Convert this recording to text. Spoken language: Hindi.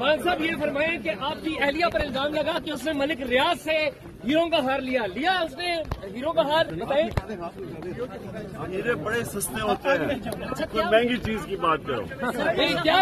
मान साहब ये फरमाए कि आपकी अहलिया पर इल्ज़ाम लगा कि उसने मलिक रियाज से हीरो का हार लिया। लिया उसने हीरो का हार हीरे बड़े सस्ते होते हैं। अच्छा, महँगी चीज़ की बात करो। क्या